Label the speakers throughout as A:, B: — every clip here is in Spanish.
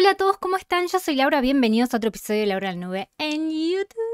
A: Hola a todos, ¿cómo están? Yo soy Laura, bienvenidos a otro episodio de Laura al Nube en YouTube.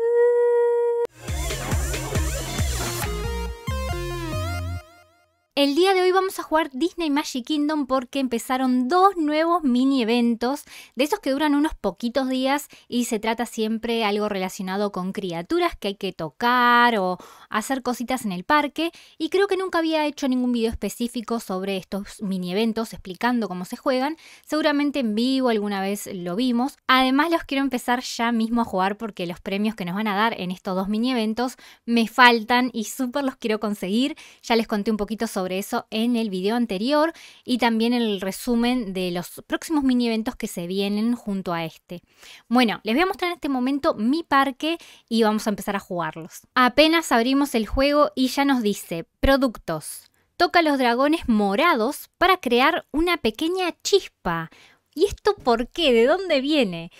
A: El día de hoy vamos a jugar Disney Magic Kingdom porque empezaron dos nuevos mini eventos, de esos que duran unos poquitos días y se trata siempre algo relacionado con criaturas que hay que tocar o hacer cositas en el parque. Y creo que nunca había hecho ningún video específico sobre estos mini eventos explicando cómo se juegan, seguramente en vivo alguna vez lo vimos, además los quiero empezar ya mismo a jugar porque los premios que nos van a dar en estos dos mini eventos me faltan y súper los quiero conseguir, ya les conté un poquito sobre eso en el video anterior y también el resumen de los próximos mini eventos que se vienen junto a este. Bueno, les voy a mostrar en este momento mi parque y vamos a empezar a jugarlos. Apenas abrimos el juego y ya nos dice productos. Toca los dragones morados para crear una pequeña chispa. ¿Y esto por qué? ¿De dónde viene?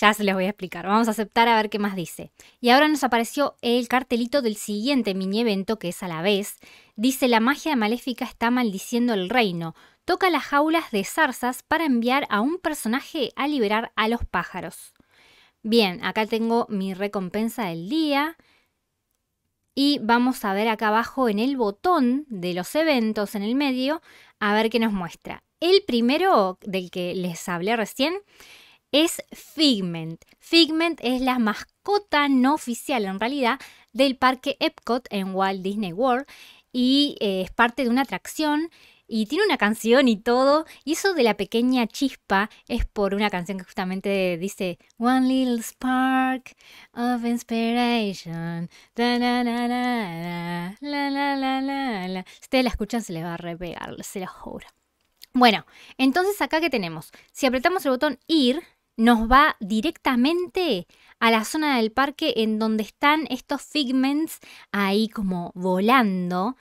A: Ya se les voy a explicar. Vamos a aceptar a ver qué más dice. Y ahora nos apareció el cartelito del siguiente mini evento, que es a la vez. Dice: La magia maléfica está maldiciendo el reino. Toca las jaulas de zarzas para enviar a un personaje a liberar a los pájaros. Bien, acá tengo mi recompensa del día. Y vamos a ver acá abajo en el botón de los eventos en el medio, a ver qué nos muestra. El primero del que les hablé recién es Figment. Figment es la mascota no oficial en realidad del parque Epcot en Walt Disney World y eh, es parte de una atracción y tiene una canción y todo. Y eso de la pequeña chispa es por una canción que justamente dice One Little Spark of Inspiration. la, la, la, Si ustedes la escuchan se les va a repegar, se lo juro. Bueno, entonces acá que tenemos, si apretamos el botón ir, nos va directamente a la zona del parque en donde están estos figments ahí como volando.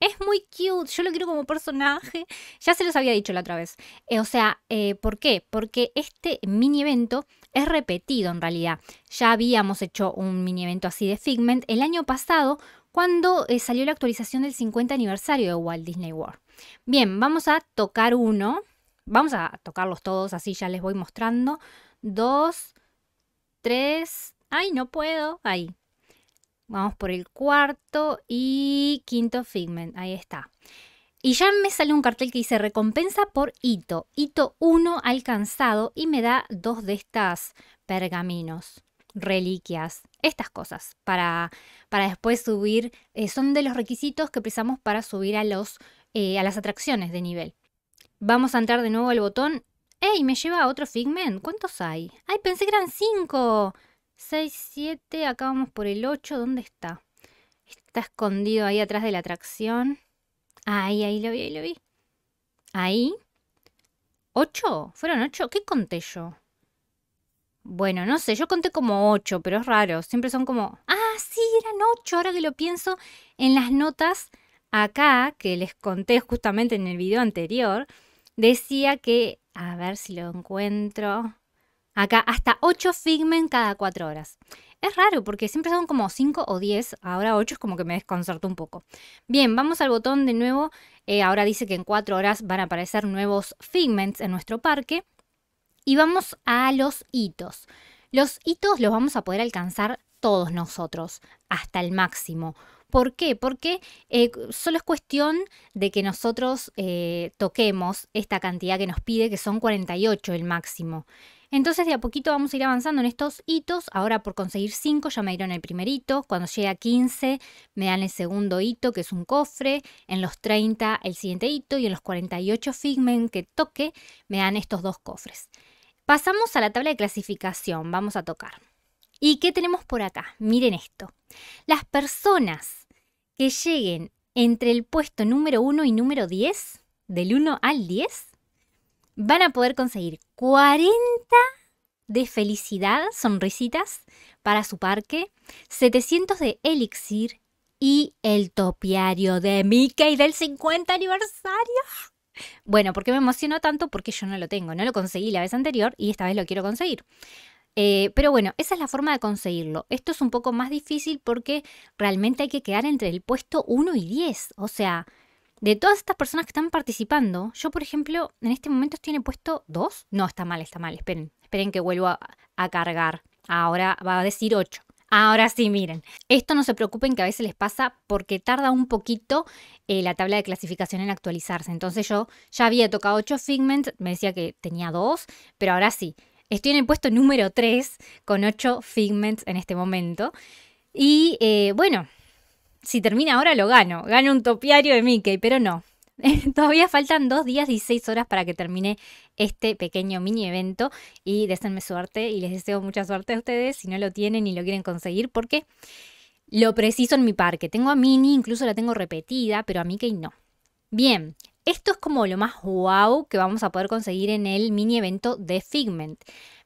A: Es muy cute, yo lo quiero como personaje. Ya se los había dicho la otra vez. Eh, o sea, eh, ¿por qué? Porque este mini evento es repetido en realidad. Ya habíamos hecho un mini evento así de Figment el año pasado cuando eh, salió la actualización del 50 aniversario de Walt Disney World. Bien, vamos a tocar uno Vamos a tocarlos todos, así ya les voy mostrando. Dos, tres. Ay, no puedo. Ahí. Vamos por el cuarto y quinto figment. Ahí está. Y ya me sale un cartel que dice recompensa por hito. Hito 1 alcanzado y me da dos de estas pergaminos, reliquias, estas cosas para, para después subir. Eh, son de los requisitos que precisamos para subir a, los, eh, a las atracciones de nivel. Vamos a entrar de nuevo al botón. ¡Ey! Me lleva a otro Figment. ¿Cuántos hay? ¡Ay! Pensé que eran 5. 6, 7. Acá vamos por el 8. ¿Dónde está? Está escondido ahí atrás de la atracción. Ahí, ahí lo vi, ahí lo vi. Ahí. ¿8? ¿Fueron 8? ¿Qué conté yo? Bueno, no sé, yo conté como 8, pero es raro. Siempre son como. ¡Ah, sí! Eran 8. Ahora que lo pienso en las notas acá, que les conté justamente en el video anterior, decía que, a ver si lo encuentro, acá hasta 8 Figment cada 4 horas. Es raro porque siempre son como 5 o 10, ahora 8 es como que me desconcertó un poco. Bien, vamos al botón de nuevo, eh, ahora dice que en 4 horas van a aparecer nuevos Figments en nuestro parque. Y vamos a los hitos. Los hitos los vamos a poder alcanzar todos nosotros, hasta el máximo. ¿Por qué? Porque eh, solo es cuestión de que nosotros eh, toquemos esta cantidad que nos pide, que son 48 el máximo. Entonces de a poquito vamos a ir avanzando en estos hitos. Ahora por conseguir 5 ya me dieron el primer hito. Cuando llegue a 15 me dan el segundo hito que es un cofre. En los 30 el siguiente hito y en los 48 figment que toque me dan estos dos cofres. Pasamos a la tabla de clasificación. Vamos a tocar. ¿Y qué tenemos por acá? Miren esto. Las personas que lleguen entre el puesto número 1 y número 10, del 1 al 10, van a poder conseguir 40 de felicidad, sonrisitas, para su parque, 700 de elixir y el topiario de Mickey del 50 aniversario. Bueno, ¿por qué me emocionó tanto? Porque yo no lo tengo, no lo conseguí la vez anterior y esta vez lo quiero conseguir. Eh, pero bueno, esa es la forma de conseguirlo. Esto es un poco más difícil porque realmente hay que quedar entre el puesto 1 y 10. O sea, de todas estas personas que están participando, yo por ejemplo, en este momento tiene puesto dos. No, está mal, está mal. Esperen, esperen que vuelvo a, cargar. Ahora va a decir ocho. Ahora sí, miren. Esto no se preocupen que a veces les pasa porque tarda un poquito eh, la tabla de clasificación en actualizarse. Entonces yo ya había tocado 8 Figments, me decía que tenía 2, pero ahora sí. Estoy en el puesto número 3 con 8 Figments en este momento. Y eh, bueno, si termina ahora lo gano. Gano un topiario de Mickey, pero no. Todavía faltan dos días y seis horas para que termine este pequeño mini evento y deseenme suerte y les deseo mucha suerte a ustedes si no lo tienen y lo quieren conseguir porque lo preciso en mi parque. Tengo a Mini, incluso la tengo repetida, pero a Mickey no. Bien, esto es como lo más wow que vamos a poder conseguir en el mini evento de Figment.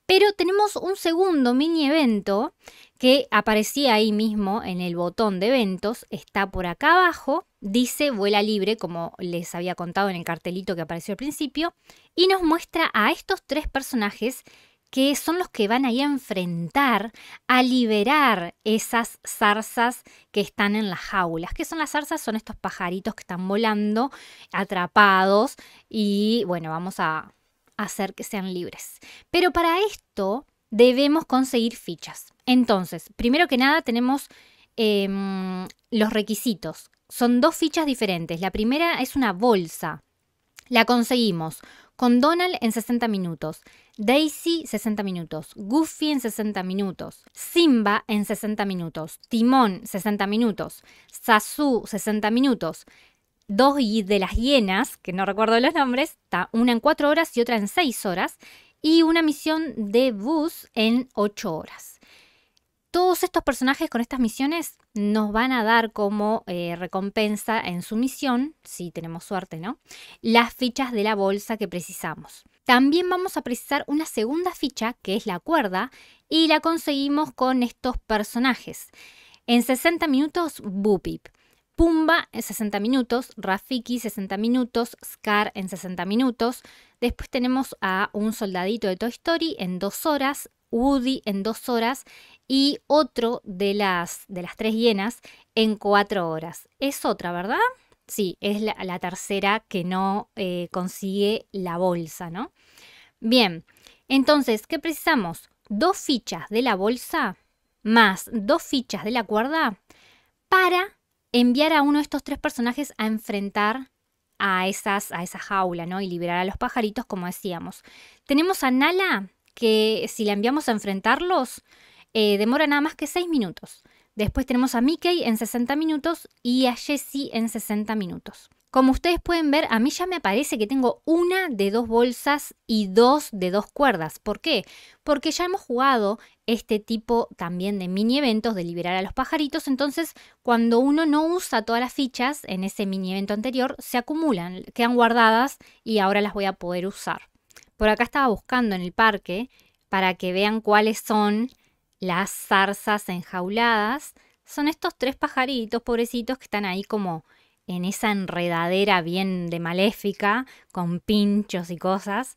A: Pero tenemos un segundo mini evento que aparecía ahí mismo en el botón de eventos, está por acá abajo, dice vuela libre, como les había contado en el cartelito que apareció al principio, y nos muestra a estos tres personajes que son los que van ahí a enfrentar, a liberar esas zarzas que están en las jaulas. ¿Qué son las zarzas? Son estos pajaritos que están volando, atrapados, y bueno, vamos a hacer que sean libres. Pero para esto debemos conseguir fichas. Entonces, primero que nada tenemos em, los requisitos. Son dos fichas diferentes. La primera es una bolsa. La conseguimos. Con Donald en 60 minutos, Daisy 60 minutos, Goofy en 60 minutos, Simba en 60 minutos, Timón 60 minutos, Sasu 60 minutos, dos de las hienas, que no recuerdo los nombres, una en cuatro horas y otra en seis horas, y una misión de bus en ocho horas. Todos estos personajes con estas misiones nos van a dar como eh, recompensa en su misión, si tenemos suerte, ¿no? Las fichas de la bolsa que precisamos. También vamos a precisar una segunda ficha, que es la cuerda, y la conseguimos con estos personajes. En 60 minutos, Boopip. Pumba en 60 minutos, Rafiki 60 minutos, Scar en 60 minutos. Después tenemos a un soldadito de Toy Story en 2 horas, Woody en 2 horas y otro de las, de las tres hienas en 4 horas. Es otra, ¿verdad? Sí, es la, tercera que no eh, consigue la bolsa, ¿no? Bien, entonces, ¿qué precisamos? Dos fichas de la bolsa más dos fichas de la cuerda para enviar a uno de estos tres personajes a enfrentar a, esas, a esa jaula, ¿no? Y liberar a los pajaritos, como decíamos. Tenemos a Nala, que si la enviamos a enfrentarlos, eh, demora nada más que 6 minutos. Después tenemos a Mickey en 60 minutos y a Jessie en 60 minutos. Como ustedes pueden ver, a mí ya me parece que tengo una de dos bolsas y dos de dos cuerdas. ¿Por qué? Porque ya hemos jugado este tipo también de mini eventos de liberar a los pajaritos. Entonces, cuando uno no usa todas las fichas en ese mini evento anterior, se acumulan, quedan guardadas y ahora las voy a poder usar. Por acá estaba buscando en el parque para que vean cuáles son las zarzas enjauladas. Son estos tres pajaritos pobrecitos que están ahí como en esa enredadera bien de maléfica, con pinchos y cosas.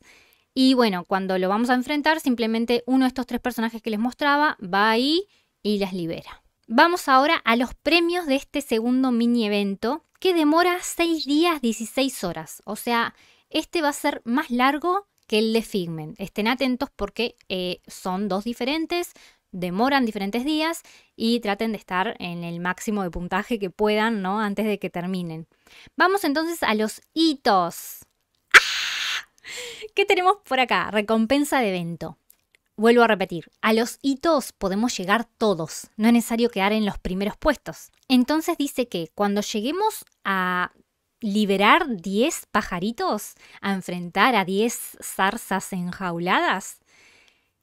A: Y bueno, cuando lo vamos a enfrentar, simplemente uno de estos tres personajes que les mostraba va ahí y las libera. Vamos ahora a los premios de este segundo mini evento, que demora 6 días 16 horas. O sea, este va a ser más largo que el de Figment. Estén atentos porque eh, son dos diferentes, demoran diferentes días y traten de estar en el máximo de puntaje que puedan, ¿no? Antes de que terminen. Vamos entonces a los hitos. ¡Ah! ¿Qué tenemos por acá? Recompensa de evento. Vuelvo a repetir, a los hitos podemos llegar todos, no es necesario quedar en los primeros puestos. Entonces dice que cuando lleguemos a liberar 10 pajaritos, a enfrentar a 10 zarzas enjauladas,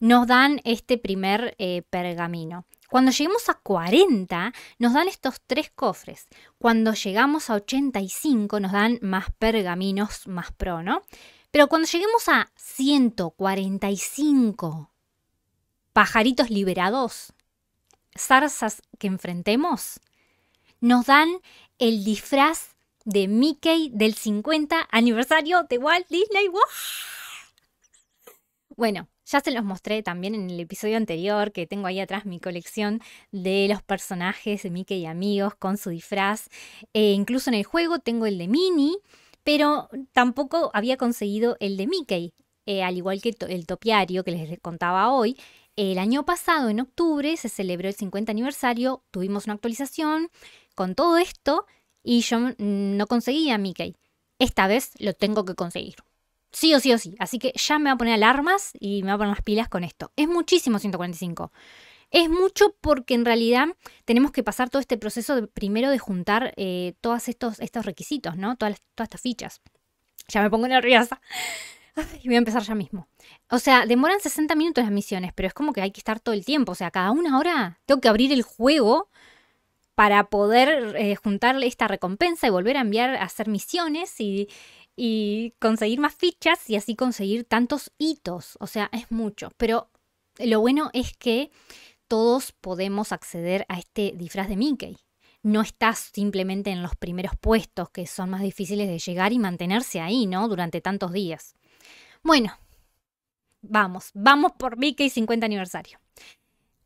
A: nos dan este primer eh, pergamino. Cuando lleguemos a 40, nos dan estos tres cofres. Cuando llegamos a 85, nos dan más pergaminos más pro, ¿no? Pero cuando lleguemos a 145 pajaritos liberados, zarzas que enfrentemos, nos dan el disfraz de Mickey del 50 aniversario de Walt Disney World. Bueno, Ya se los mostré también en el episodio anterior, que tengo ahí atrás mi colección de los personajes de Mickey y amigos con su disfraz. E incluso en el juego tengo el de Minnie, pero tampoco había conseguido el de Mickey. Eh, al igual que el topiario que les contaba hoy, el año pasado, en octubre, se celebró el 50 aniversario, tuvimos una actualización con todo esto y yo no conseguía a Mickey. Esta vez lo tengo que conseguir. Sí o sí o sí. Así que ya me voy a poner alarmas y me voy a poner las pilas con esto. Es muchísimo 145. Es mucho porque en realidad tenemos que pasar todo este proceso de, primero de juntar eh, todos estos, estos requisitos, ¿no? Todas, todas estas fichas. Ya me pongo nerviosa. Y voy a empezar ya mismo. O sea, demoran 60 minutos las misiones, pero es como que hay que estar todo el tiempo. O sea, cada una hora tengo que abrir el juego para poder eh, juntarle esta recompensa y volver a enviar a hacer misiones y, y conseguir más fichas y así conseguir tantos hitos. O sea, es mucho. Pero lo bueno es que todos podemos acceder a este disfraz de Mickey. No estás simplemente en los primeros puestos que son más difíciles de llegar y mantenerse ahí, ¿no? Durante tantos días. Bueno, vamos, vamos por Mickey 50 aniversario.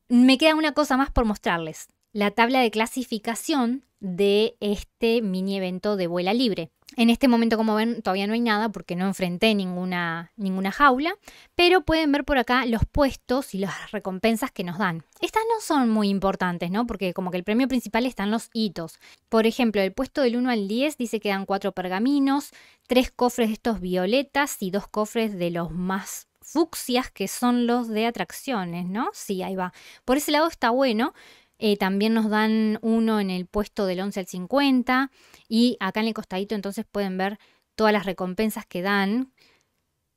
A: Me queda una cosa más por mostrarles la tabla de clasificación de este mini evento de vuela libre. En este momento, como ven, todavía no hay nada porque no enfrenté ninguna, ninguna jaula, pero pueden ver por acá los puestos y las recompensas que nos dan. Estas no son muy importantes, ¿no? Porque como que el premio principal están los hitos. Por ejemplo, el puesto del 1 al 10 dice que dan 4 pergaminos, 3 cofres de estos violetas y 2 cofres de los más fucsias que son los de atracciones, ¿no? Sí, ahí va. Por ese lado está bueno. Eh, también nos dan uno en el puesto del 11 al 50 y acá en el costadito entonces pueden ver todas las recompensas que dan.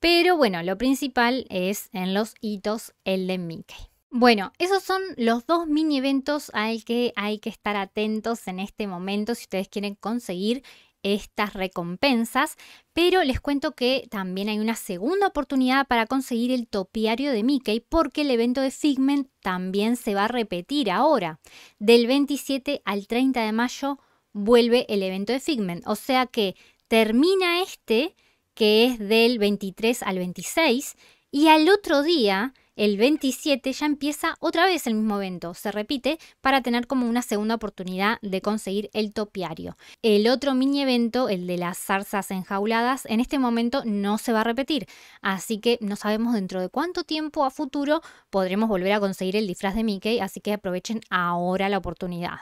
A: Pero bueno, lo principal es en los hitos el de Mickey. Bueno, esos son los dos mini eventos al que hay que estar atentos en este momento si ustedes quieren conseguir estas recompensas, pero les cuento que también hay una segunda oportunidad para conseguir el topiario de Mickey porque el evento de Figment también se va a repetir ahora. Del 27 al 30 de mayo vuelve el evento de Figment, o sea que termina este que es del 23 al 26 y al otro día el 27 ya empieza otra vez el mismo evento, se repite para tener como una segunda oportunidad de conseguir el topiario. El otro mini evento, el de las zarzas enjauladas, en este momento no se va a repetir, así que no sabemos dentro de cuánto tiempo a futuro podremos volver a conseguir el disfraz de Mickey, así que aprovechen ahora la oportunidad.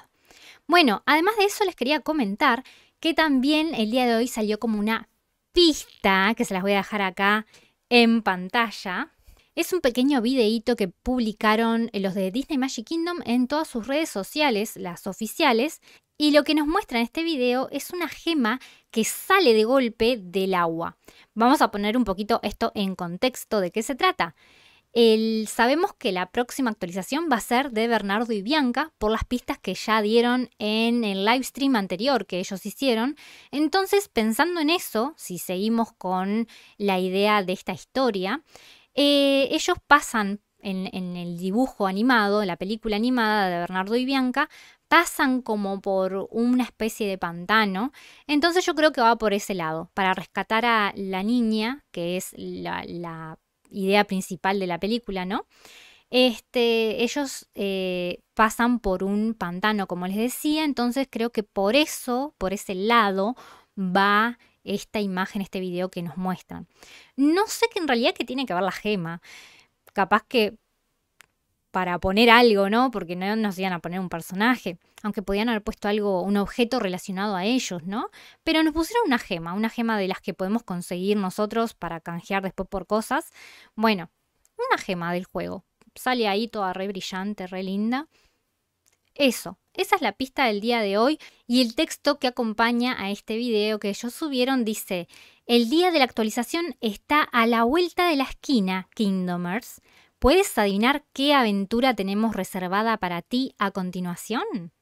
A: Bueno, además de eso les quería comentar que también el día de hoy salió como una pista, que se las voy a dejar acá en pantalla, es un pequeño videíto que publicaron los de Disney Magic Kingdom en todas sus redes sociales, las oficiales, y lo que nos muestra en este video es una gema que sale de golpe del agua. Vamos a poner un poquito esto en contexto de qué se trata. sabemos que la próxima actualización va a ser de Bernardo y Bianca por las pistas que ya dieron en el live stream anterior que ellos hicieron. Entonces, pensando en eso, si seguimos con la idea de esta historia, eh, ellos pasan en, el dibujo animado, en la película animada de Bernardo y Bianca, pasan como por una especie de pantano. Entonces yo creo que va por ese lado, para rescatar a la niña, que es la, idea principal de la película, ¿no? Este, ellos eh, pasan por un pantano, como les decía, entonces creo que por eso, por ese lado, va esta imagen, este video que nos muestran. No sé qué en realidad que tiene que ver la gema. Capaz que para poner algo, ¿no? Porque no nos iban a poner un personaje, aunque podían haber puesto algo, un objeto relacionado a ellos, ¿no? Pero nos pusieron una gema, una gema de las que podemos conseguir nosotros para canjear después por cosas. Bueno, una gema del juego. Sale ahí toda re brillante, re linda. Eso, esa es la pista del día de hoy y el texto que acompaña a este video que ellos subieron dice, el día de la actualización está a la vuelta de la esquina, Kingdomers. ¿Puedes adivinar qué aventura tenemos reservada para ti a continuación?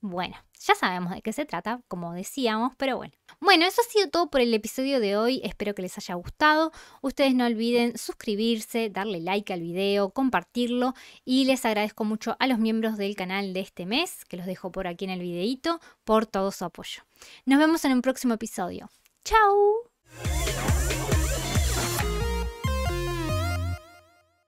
A: Bueno, ya sabemos de qué se trata, como decíamos, pero bueno. Bueno, eso ha sido todo por el episodio de hoy. Espero que les haya gustado. Ustedes no olviden suscribirse, darle like al video, compartirlo y les agradezco mucho a los miembros del canal de este mes, que los dejo por aquí en el videito, por todo su apoyo. Nos vemos en un próximo episodio. ¡Chao!